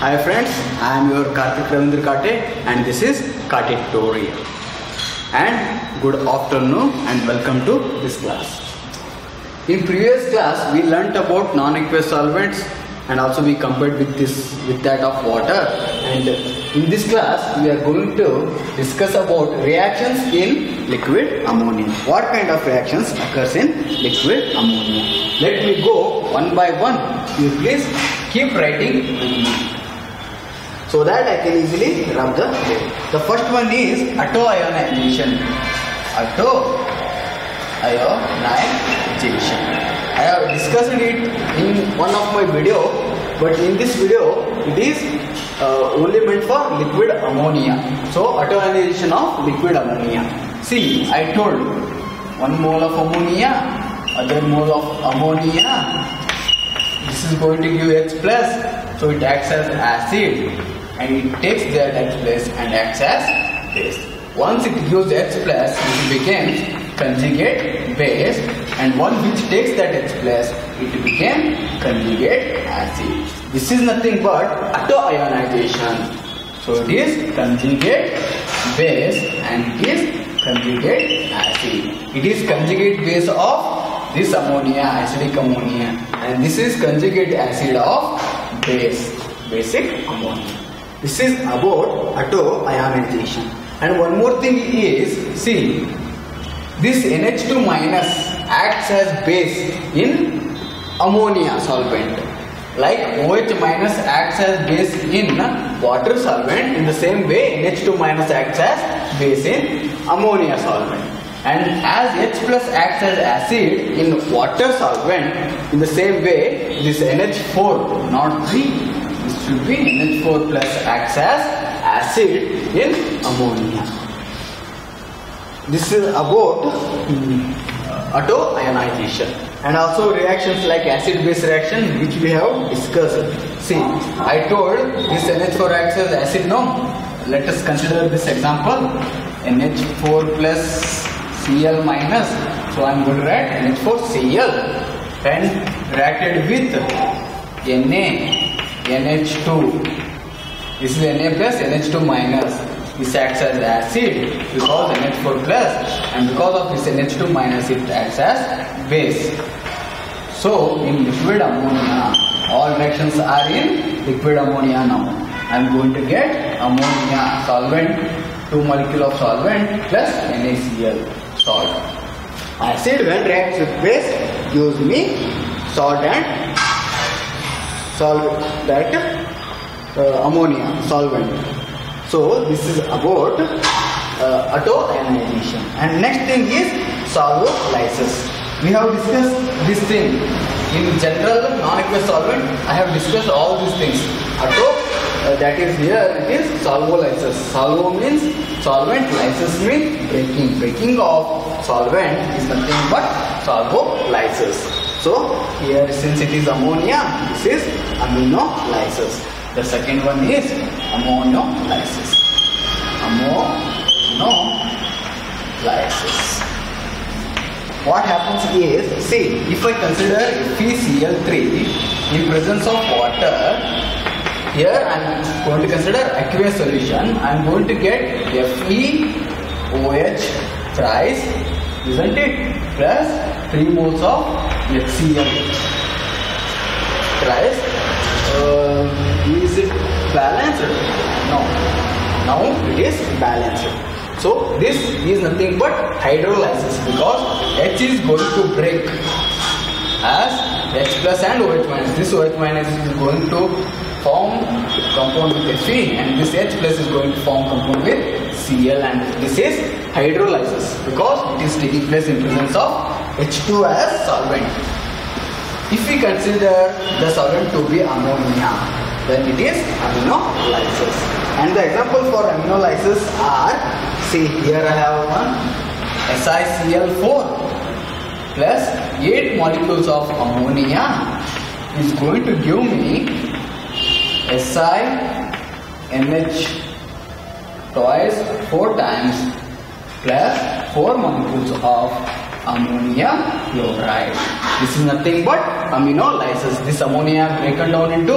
Hi friends, I am your Karthik Ravindra Kate and this is Kate Tutorial. And good afternoon and welcome to this class. In previous class we learnt about non-aqueous solvents and also we compared with this with that of water and in this class we are going to discuss about reactions in liquid ammonia. What kind of reactions occurs in liquid ammonia? Let me go one by one. You please keep writing so that I can easily rub the way. The first one is autoionization. Autoionization. I have discussed it in one of my video, but in this video it is uh, only meant for liquid ammonia. So autoionization of liquid ammonia. See, I told one mole of ammonia, other mole of ammonia. This is going to give H plus, so it acts as acid and it takes that plus and acts as base. Once it gives H plus, it becomes conjugate base and one which takes that H plus, it becomes conjugate acid. This is nothing but autoionization. So it is conjugate base and it is conjugate acid. It is conjugate base of this ammonia, acidic ammonia and this is conjugate acid of base, basic ammonia. This is about auto ionization. And one more thing is, see, this NH2 minus acts as base in ammonia solvent. Like OH minus acts as base in water solvent, in the same way NH2 minus acts as base in ammonia solvent and as H plus acts as acid in water solvent in the same way this NH4 not the 2NH4 plus acts as acid in ammonia. This is about um, autoionization and also reactions like acid-base reaction which we have discussed. See, I told this NH4 acts as acid now. Let us consider this example NH4 plus Cl minus. So I am going to write NH4Cl and reacted with Na NH2. This is Na plus NH2 minus. This acts as acid because NH4 plus and because of this NH2 minus it acts as base. So in liquid ammonia all reactions are in liquid ammonia now. I am going to get ammonia solvent 2 molecule of solvent plus NaCl salt. Acid when reacts with base gives me salt and solve that uh, ammonia solvent. So this is about uh, autoionization. And next thing is solvolysis. We have discussed this thing in general non-aqueous solvent. I have discussed all these things. Auto uh, that is here it is solvolysis. Solvo means solvent, lysis means breaking. Breaking of solvent is nothing but solvolysis. So here since it is ammonia, this is ammonolysis. The second one is ammonialysis. Ammonialysis. What happens is, see, if I consider FeCl3 in presence of water, here I am going to consider aqueous solution. I am going to get FeOH thrice, isn't it? Plus 3 moles of HCl thrice. Uh, is it balanced? No. Now it is balanced. So this is nothing but hydrolysis because H is going to break as H plus and OH minus. This OH minus is going to form compound with Fe and this H plus is going to form compound with Cl and this is hydrolysis because it is taking place in presence of H2 as solvent. If we consider the solvent to be ammonia, then it is ammonolysis. And the example for ammonolysis are, see here I have one SiCl4 plus 8 molecules of ammonia is going to give me SiNH twice 4 times plus 4 molecules of ammonium chloride. This is nothing but ammonolysis. This ammonia broken down into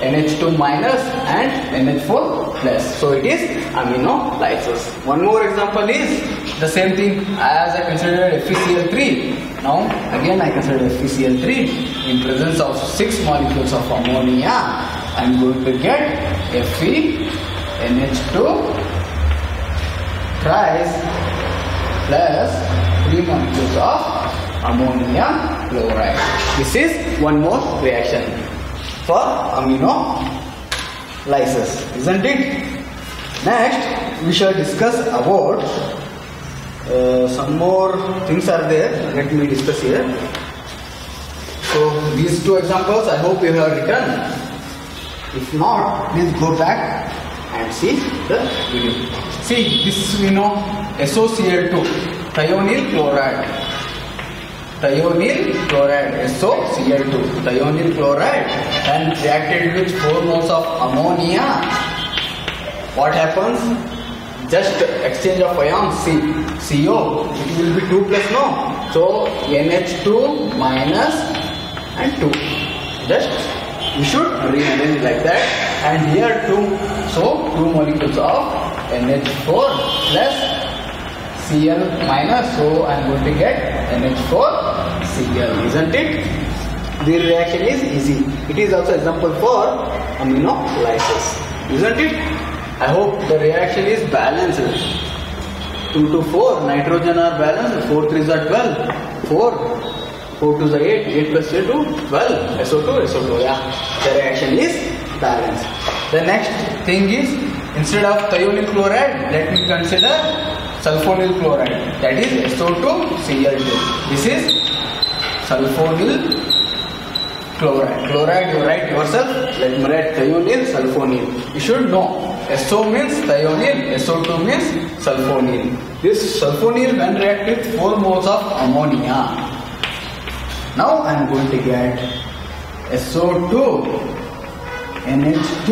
NH2 minus and NH4 plus. So it is ammonolysis. One more example is the same thing as I considered FeCl3. Now again I consider FeCl3 in presence of six molecules of ammonia. I am going to get Fe NH2 thrice plus 3 molecules of ammonium chloride. This is one more reaction for ammonolysis, isn't it? Next, we shall discuss about uh, some more things are there. Let me discuss here. So these two examples, I hope you have written. If not, please go back and see the video. See, this we know SOCl2, thionyl chloride. Thionyl chloride, SOCl2, thionyl chloride, and reacted with 4 moles of ammonia. What happens? Just exchange of ions, C, CO, it will be 2 plus no. So NH2 minus and 2. Just we should rearrange like that and here 2 so 2 molecules of NH4 plus Cl minus so I am going to get NH4 Cl isn't it? The reaction is easy. It is also example for ammonolysis isn't it? I hope the reaction is balanced. 2 to 4 nitrogen are balanced. 4 3s are 12 4 4 to the 8, 8 plus 2 12, SO2, SO2, yeah, the reaction is balanced. The next thing is, instead of thionyl chloride, let me consider sulfonyl chloride, that is SO2, Cl2. This is sulfonyl chloride. Chloride, you write yourself, let me write thionyl, sulfonyl. You should know, SO means thionyl, SO2 means sulfonyl. This sulfonyl when react with 4 moles of ammonia, now I am going to get SO2 NH2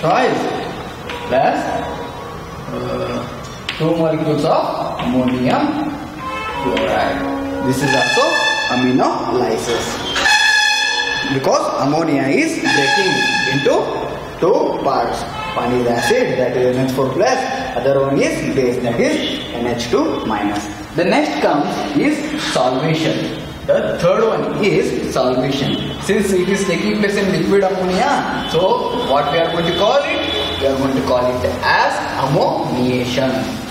twice plus uh, 2 molecules of ammonium chloride. This is also amino lysis. because ammonia is breaking into two parts. One is acid that is NH4 plus, other one is base that is NH2 minus. The next comes is solvation. The third one is solvation. Since it is taking place in liquid ammonia, so what we are going to call it? We are going to call it as ammoniation.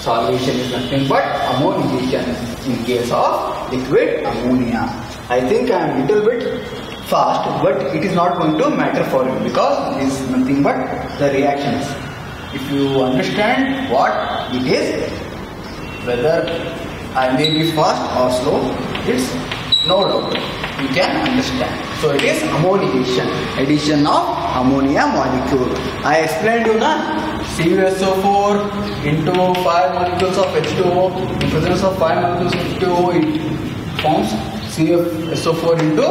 Solvation is nothing but ammoniation in case of liquid ammonia. I think I am little bit fast, but it is not going to matter for you because it is nothing but the reactions. If you understand what it is, whether I may be fast or slow, it's no doubt. You can understand. So it is ammoniation, addition of ammonia molecule. I explained you na CuSO4 into 5 molecules of H2O. In presence of 5 molecules of H2O, it forms CuSO4 into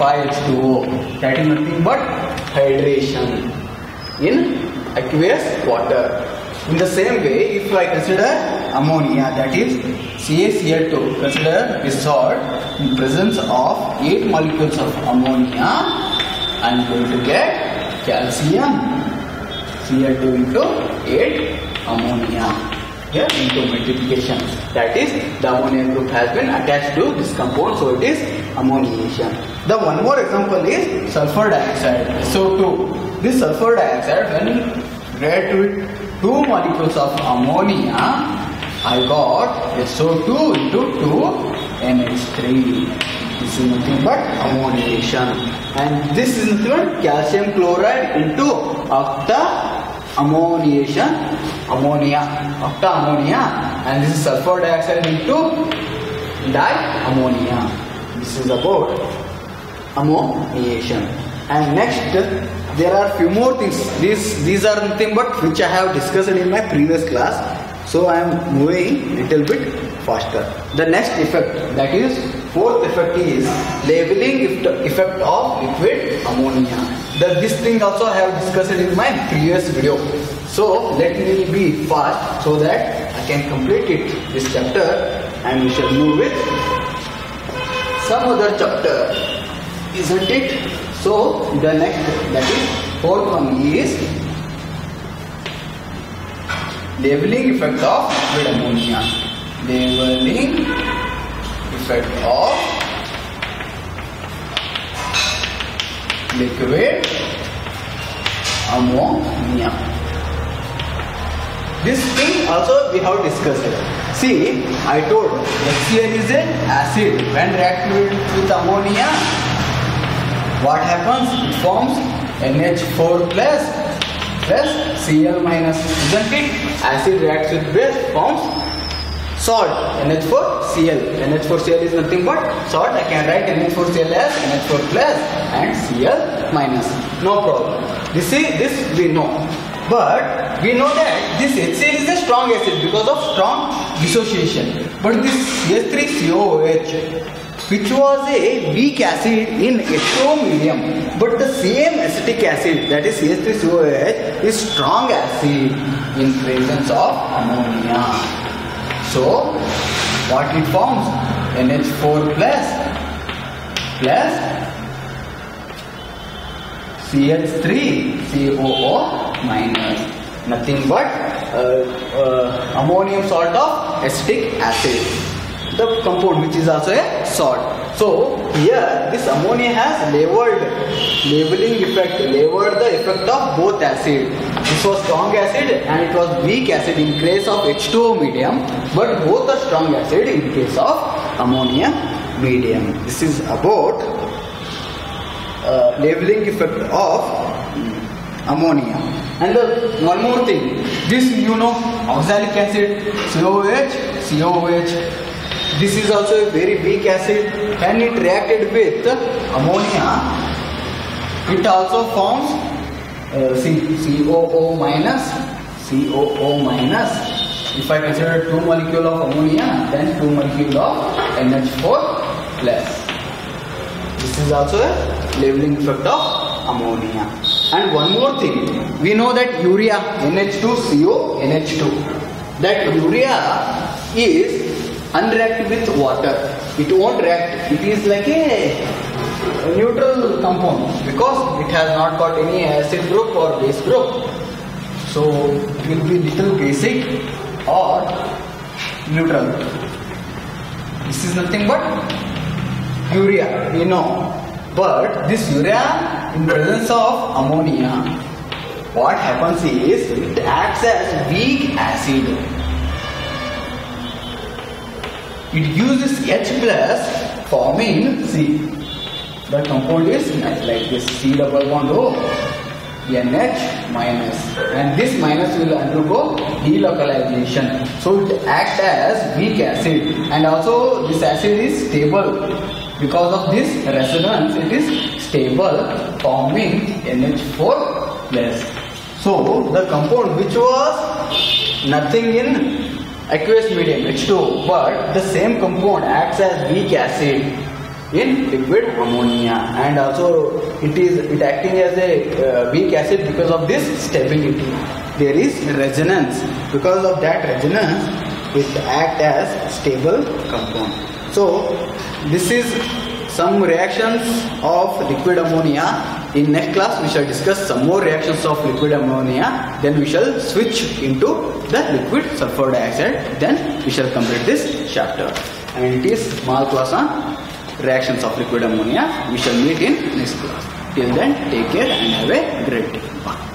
5H2O. That is nothing but hydration in aqueous water. In the same way, if I consider ammonia, that is CaCl2, consider salt in presence of 8 molecules of ammonia, I am going to get calcium Cl2 into 8 ammonia here into multiplication. That is the ammonia group has been attached to this compound, so it is ammoniation. The one more example is sulfur dioxide, SO2. This sulfur dioxide when react with two molecules of ammonia, I got a SO2 into 2 NH3. This is nothing but ammoniation. And this is nothing but calcium chloride into octa ammoniation, ammonia, octa ammonia. And this is sulfur dioxide into diammonia. This is about ammoniation. And next, there are few more things. These these are nothing but which I have discussed in my previous class. So I am moving little bit faster. The next effect, that is fourth effect is leveling effect of liquid ammonia. The, this thing also I have discussed in my previous video. So let me be fast so that I can complete it this chapter and we shall move with some other chapter isn't it so the next that is fourth one is leveling effect of liquid ammonia leveling effect of liquid ammonia this thing also we have discussed. See i told hcl is an acid. When reacted with ammonia what happens? It forms nh4 plus plus cl minus. Isn't it? Acid reacts with base forms salt. NH4Cl NH4Cl is nothing but salt. I can write NH4Cl as NH4 plus and Cl minus. No problem. This is this we know. But we know that this HCl is a strong acid because of strong dissociation. But this CH3COOH which was a weak acid in H2O medium but the same acetic acid that is CH3COOH is strong acid in presence of ammonia so, what it forms? NH4 plus plus CH3 COO minus nothing but uh, uh, ammonium salt of acetic acid the compound which is also a salt. So here this ammonia has labeled leveling effect labeled the effect of both acid. This was strong acid and it was weak acid in case of H2O medium but both are strong acid in case of ammonia medium. This is about uh, leveling effect of mm, ammonia. And the, one more thing. This you know oxalic acid COOH COOH this is also a very weak acid and it reacted with ammonia. It also forms uh, COO minus COO minus. If I consider two molecule of ammonia then two molecule of NH4 plus. This is also a leveling effect of ammonia. And one more thing. We know that urea NH2CO NH2 that urea is unreacted with water. It won't react. It is like a neutral compound because it has not got any acid group or base group. So it will be little basic or neutral. This is nothing but urea you know. But this urea in presence of ammonia what happens is it acts as weak acid it uses H plus forming C. The compound is like this C double bond O NH minus and this minus will undergo delocalization. So it acts as weak acid and also this acid is stable because of this resonance it is stable forming NH4 plus. So the compound which was nothing in aqueous medium H2O but the same compound acts as weak acid in liquid ammonia. And also it is it acting as a uh, weak acid because of this stability. There is resonance. Because of that resonance it act as stable compound. So this is some reactions of liquid ammonia in next class we shall discuss some more reactions of liquid ammonia. Then we shall switch into the liquid sulfur dioxide. Then we shall complete this chapter. And it is small class on reactions of liquid ammonia. We shall meet in next class. Till then take care and have a great day. Bye